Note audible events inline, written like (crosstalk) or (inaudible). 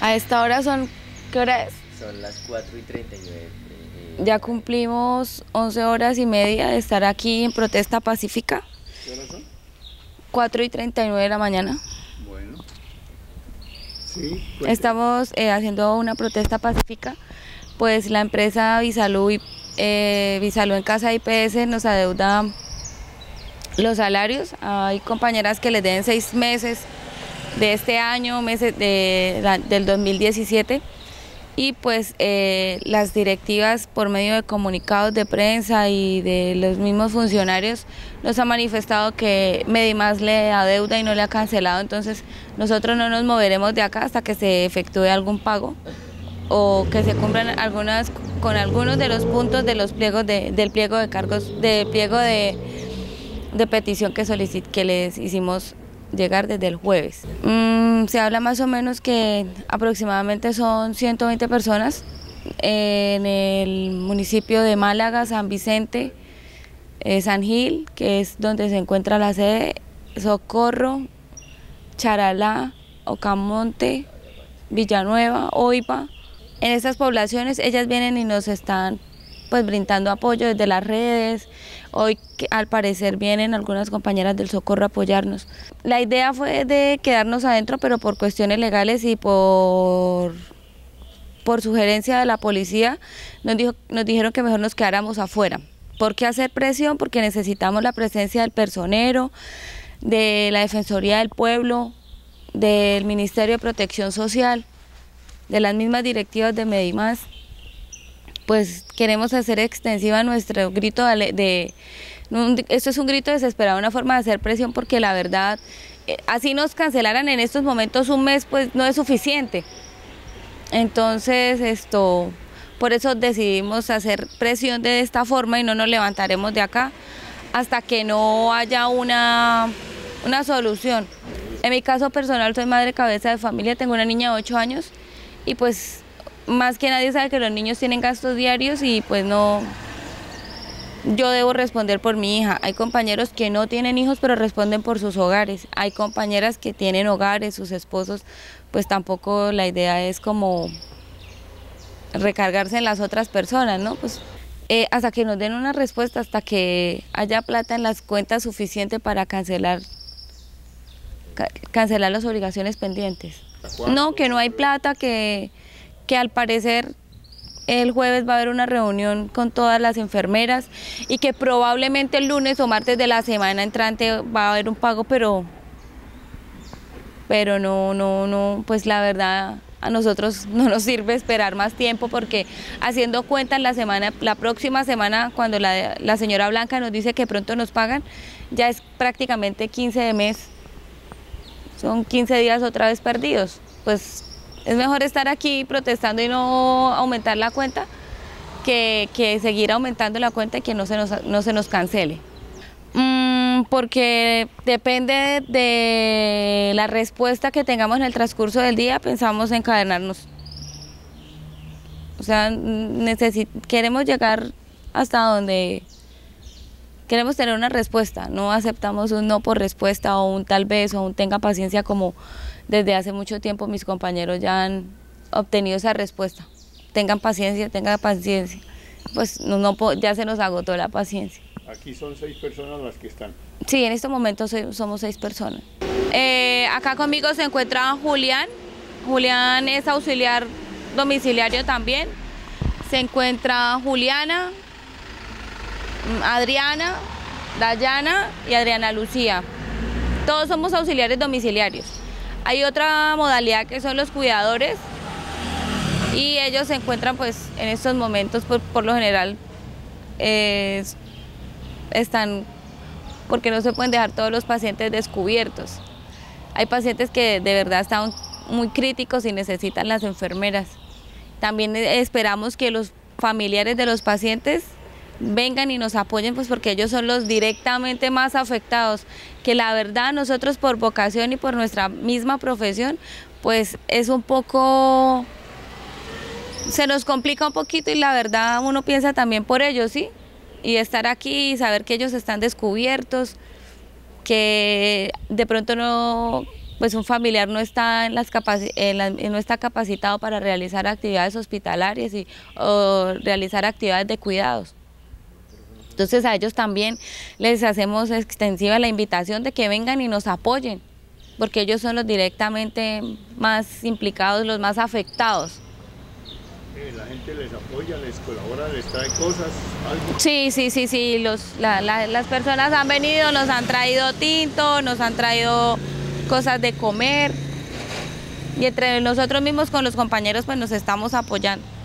A esta hora son, ¿qué hora es? Son las 4 y 39. eh, Ya cumplimos 11 horas y media de estar aquí en protesta pacífica. ¿Qué horas son? 4 y 39 de la mañana. Bueno. Sí. Estamos eh, haciendo una protesta pacífica, pues la empresa Visalú, y- eh, Visalú en Casa IPS nos adeuda los salarios. Hay compañeras que les den seis meses de este año, meses de, del 2017. Y pues eh, las directivas por medio de comunicados de prensa y de los mismos funcionarios nos han manifestado que Medimás le adeuda y no le ha cancelado, entonces nosotros no nos moveremos de acá hasta que se efectúe algún pago o que se cumplan algunas con algunos de los puntos de los pliegos de- del pliego de cargos, del pliego de, de petición que solicit, que les hicimos llegar desde el jueves. Mm, se habla más o menos que aproximadamente son 120 personas en el municipio de Málaga, San Vicente, eh, San Gil, que es donde se encuentra la sede, Socorro, Charalá, Ocamonte, Villanueva, Oipa. En estas poblaciones ellas vienen y nos están pues brindando apoyo desde las redes. Hoy al parecer vienen algunas compañeras del Socorro a apoyarnos. La idea fue de quedarnos adentro, pero por cuestiones legales y por por sugerencia de la policía nos dijo nos dijeron que mejor nos quedáramos afuera. ¿Por qué hacer presión? Porque necesitamos la presencia del personero, de la Defensoría del Pueblo, del Ministerio de Protección Social, de las mismas directivas de Medimás pues queremos hacer extensiva nuestro grito de, de esto es un grito desesperado, una forma de hacer presión porque la verdad, eh, así nos cancelaran en estos momentos un mes, pues no es suficiente. Entonces, esto, por eso decidimos hacer presión de esta forma y no nos levantaremos de acá hasta que no haya una, una solución. En mi caso personal, soy madre cabeza de familia, tengo una niña de 8 años y pues más que nadie sabe que los niños tienen gastos diarios y pues no, yo debo responder por mi hija. Hay compañeros que no tienen hijos pero responden por sus hogares. Hay compañeras que tienen hogares, sus esposos, pues tampoco la idea es como recargarse en las otras personas, ¿no? Pues eh, hasta que nos den una respuesta, hasta que haya plata en las cuentas suficiente para cancelar ca- cancelar las obligaciones pendientes. No, que no hay plata, que, que al parecer el jueves va a haber una reunión con todas las enfermeras y que probablemente el lunes o martes de la semana entrante va a haber un pago, pero pero no, no, no, pues la verdad a nosotros (laughs) no nos sirve esperar más tiempo porque haciendo cuentas la semana, la próxima semana cuando la, la señora Blanca nos dice que pronto nos pagan, ya es prácticamente 15 de mes, son 15 días otra vez perdidos. Pues es mejor estar aquí protestando y no aumentar la cuenta que, que seguir aumentando la cuenta y que no se nos, no se nos cancele. Mm, porque depende de la respuesta que tengamos en el transcurso del día, pensamos encadenarnos. O sea, queremos llegar hasta donde queremos tener una respuesta, no aceptamos un no por respuesta o un tal vez o un tenga paciencia como desde hace mucho tiempo mis compañeros ya han obtenido esa respuesta. Tengan paciencia, tengan paciencia. Pues no, no po- ya se nos agotó la paciencia. Aquí son seis personas las que están. Sí, en este momento soy- somos seis personas. Eh, acá conmigo se encuentra Julián. Julián es auxiliar domiciliario también. Se encuentra Juliana, mm, Adriana, Dayana y Adriana Lucía. Todos somos auxiliares domiciliarios. Hay otra modalidad que son los cuidadores y ellos se encuentran pues en estos momentos por, lo general eh, están porque no se pueden dejar todos los pacientes descubiertos. Hay pacientes que de verdad están muy críticos y necesitan las enfermeras. También esperamos que los familiares de los pacientes vengan y nos apoyen, pues porque ellos son los directamente más afectados, que la verdad nosotros por vocación y por nuestra misma profesión, pues es un poco, se nos complica un poquito y la verdad uno piensa también por ellos, ¿sí? Y estar aquí y saber que ellos están descubiertos, que de pronto no pues un familiar no está, en las en la, no está capacitado para realizar actividades hospitalarias y, o realizar actividades de cuidados. Entonces a ellos también les hacemos extensiva la invitación de que vengan y nos apoyen, porque ellos son los directamente más implicados, los más afectados. Eh, la gente les apoya, les colabora, les trae cosas, algo. Sí, sí, sí, sí, los, las personas han venido, nos han traído tinto, nos han traído cosas de comer y entre nosotros mismos con los compañeros pues nos estamos apoyando.